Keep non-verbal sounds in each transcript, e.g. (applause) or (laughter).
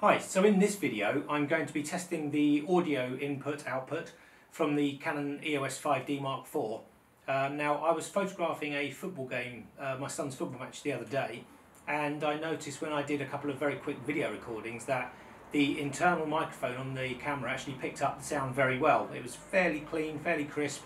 Hi, so in this video I'm going to be testing the audio input output from the Canon EOS 5D Mark IV. Um, now I was photographing a football game, uh, my son's football match the other day and I noticed when I did a couple of very quick video recordings that the internal microphone on the camera actually picked up the sound very well. It was fairly clean, fairly crisp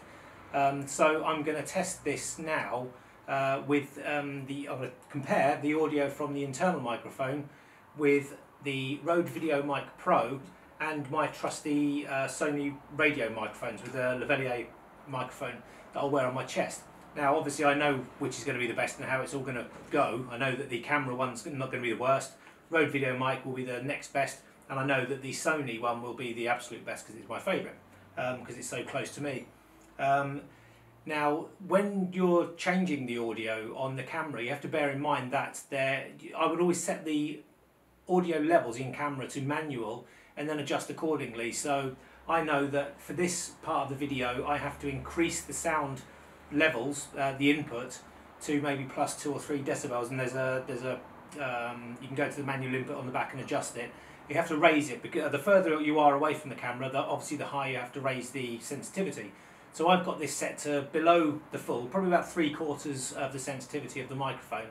um, so I'm going to test this now uh, with um, the, I'm going to compare the audio from the internal microphone with the Rode Video Mic Pro and my trusty uh, Sony radio microphones with a lavalier microphone that I'll wear on my chest. Now obviously I know which is going to be the best and how it's all going to go. I know that the camera one's not going to be the worst, Rode Video Mic will be the next best and I know that the Sony one will be the absolute best because it's my favourite because um, it's so close to me. Um, now, when you're changing the audio on the camera, you have to bear in mind that there. I would always set the audio levels in camera to manual and then adjust accordingly. So I know that for this part of the video I have to increase the sound levels, uh, the input, to maybe plus two or three decibels and there's a, there's a um, you can go to the manual input on the back and adjust it. You have to raise it because the further you are away from the camera, the, obviously the higher you have to raise the sensitivity. So I've got this set to below the full, probably about three quarters of the sensitivity of the microphone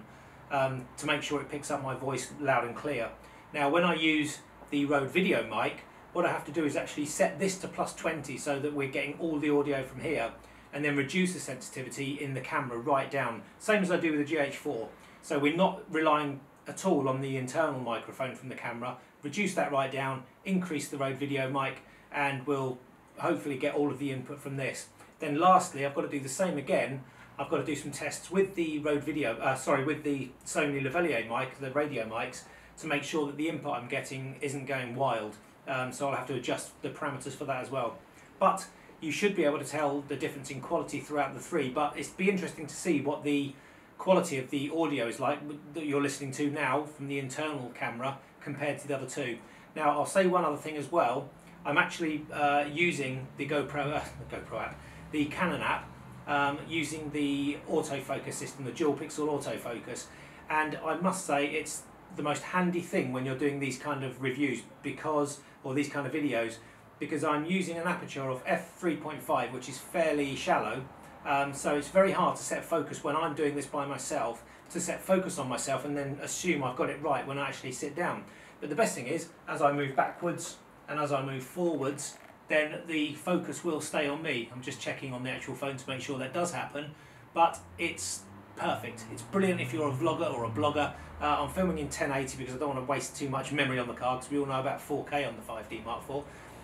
um, to make sure it picks up my voice loud and clear. Now when I use the Rode video mic, what I have to do is actually set this to plus 20 so that we're getting all the audio from here and then reduce the sensitivity in the camera right down, same as I do with the GH4. So we're not relying at all on the internal microphone from the camera, reduce that right down, increase the Rode video mic and we'll hopefully get all of the input from this. Then lastly, I've got to do the same again. I've got to do some tests with the Rode Video, uh, sorry, with the Sony Lavalier mic, the radio mics, to make sure that the input I'm getting isn't going wild. Um, so I'll have to adjust the parameters for that as well. But you should be able to tell the difference in quality throughout the three, but it's be interesting to see what the quality of the audio is like that you're listening to now from the internal camera compared to the other two. Now I'll say one other thing as well. I'm actually uh, using the GoPro, uh, (laughs) the GoPro app, the Canon app, um, using the autofocus system, the dual pixel autofocus, and I must say it's the most handy thing when you're doing these kind of reviews because, or these kind of videos, because I'm using an aperture of f3.5, which is fairly shallow, um, so it's very hard to set focus when I'm doing this by myself, to set focus on myself and then assume I've got it right when I actually sit down. But the best thing is, as I move backwards and as I move forwards, then the focus will stay on me. I'm just checking on the actual phone to make sure that does happen, but it's perfect. It's brilliant if you're a vlogger or a blogger. Uh, I'm filming in 1080 because I don't want to waste too much memory on the card because we all know about 4K on the 5D Mark IV.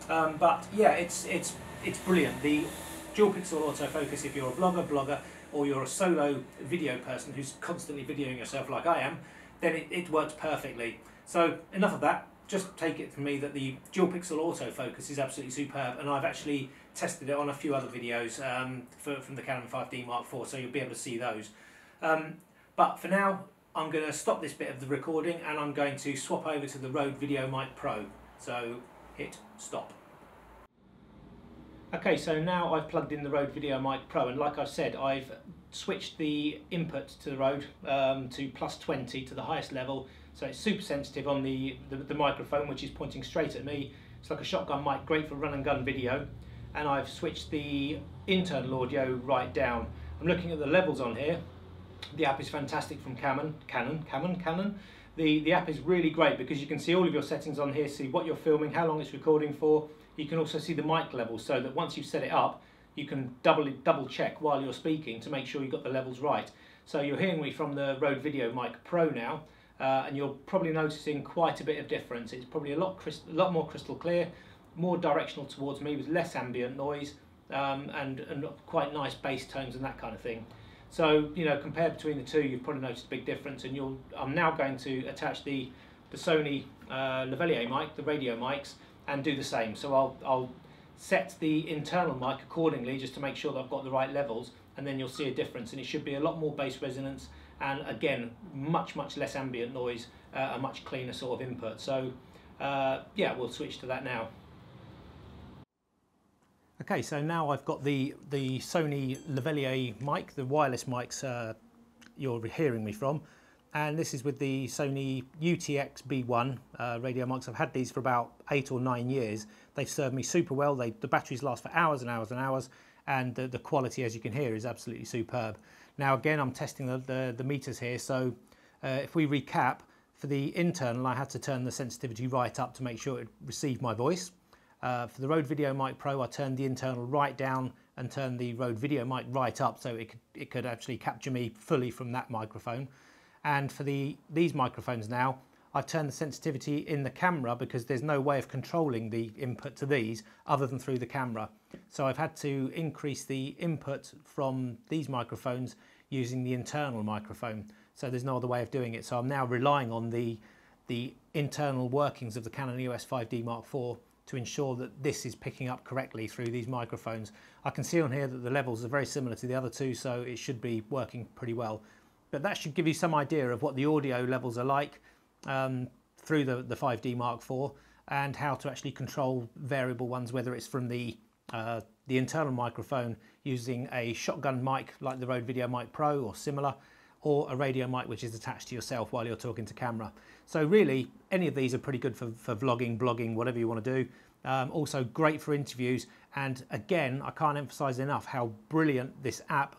Um, but yeah, it's it's it's brilliant. The dual pixel autofocus if you're a vlogger, blogger, or you're a solo video person who's constantly videoing yourself like I am, then it, it works perfectly. So enough of that just take it from me that the dual pixel autofocus is absolutely superb and I've actually tested it on a few other videos um, for, from the Canon 5D Mark IV so you'll be able to see those. Um, but for now I'm going to stop this bit of the recording and I'm going to swap over to the Rode Video Mic Pro. So hit stop. Okay, so now I've plugged in the Rode Video Mic Pro and like I've said, I've switched the input to the Rode um, to plus 20 to the highest level so it's super sensitive on the, the, the, microphone, which is pointing straight at me. It's like a shotgun mic, great for run and gun video. And I've switched the internal audio right down. I'm looking at the levels on here. The app is fantastic from Canon, Canon, Canon, Canon. The, the app is really great because you can see all of your settings on here, see what you're filming, how long it's recording for. You can also see the mic levels so that once you've set it up, you can double double check while you're speaking to make sure you've got the levels right. So you're hearing me from the Rode Video Mic Pro now uh, and you're probably noticing quite a bit of difference. It's probably a lot, a lot more crystal clear, more directional towards me with less ambient noise um, and, and quite nice bass tones and that kind of thing. So, you know, compared between the two, you've probably noticed a big difference and you'll, I'm now going to attach the, the Sony uh, lavalier mic, the radio mics, and do the same. So I'll, I'll set the internal mic accordingly just to make sure that I've got the right levels and then you'll see a difference and it should be a lot more bass resonance and again much much less ambient noise uh, a much cleaner sort of input so uh, yeah we'll switch to that now okay so now I've got the the Sony lavalier mic the wireless mics uh, you're hearing me from and this is with the Sony UTX B1 uh, radio mics. I've had these for about eight or nine years. They've served me super well. They, the batteries last for hours and hours and hours, and the, the quality, as you can hear, is absolutely superb. Now again, I'm testing the, the, the meters here, so uh, if we recap, for the internal, I had to turn the sensitivity right up to make sure it received my voice. Uh, for the Rode Video Mic Pro, I turned the internal right down and turned the Rode Video Mic right up so it could, it could actually capture me fully from that microphone. And for the these microphones now, I've turned the sensitivity in the camera because there's no way of controlling the input to these other than through the camera. So I've had to increase the input from these microphones using the internal microphone. So there's no other way of doing it. So I'm now relying on the, the internal workings of the Canon EOS 5D Mark IV to ensure that this is picking up correctly through these microphones. I can see on here that the levels are very similar to the other two, so it should be working pretty well. But that should give you some idea of what the audio levels are like um, through the, the 5D Mark IV and how to actually control variable ones, whether it's from the, uh, the internal microphone using a shotgun mic like the Rode VideoMic Pro or similar, or a radio mic which is attached to yourself while you're talking to camera. So really, any of these are pretty good for, for vlogging, blogging, whatever you want to do. Um, also great for interviews. And again, I can't emphasize enough how brilliant this app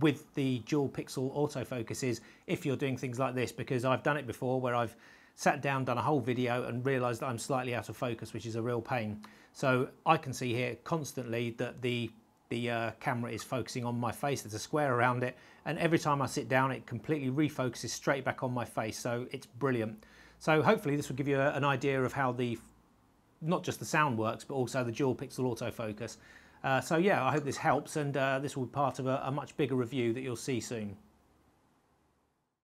with the dual pixel autofocus is if you're doing things like this, because I've done it before where I've sat down, done a whole video and realized that I'm slightly out of focus, which is a real pain. So I can see here constantly that the the uh, camera is focusing on my face. There's a square around it. And every time I sit down, it completely refocuses straight back on my face. So it's brilliant. So hopefully this will give you a, an idea of how the, not just the sound works, but also the dual pixel autofocus. Uh, so yeah, I hope this helps and uh, this will be part of a, a much bigger review that you'll see soon.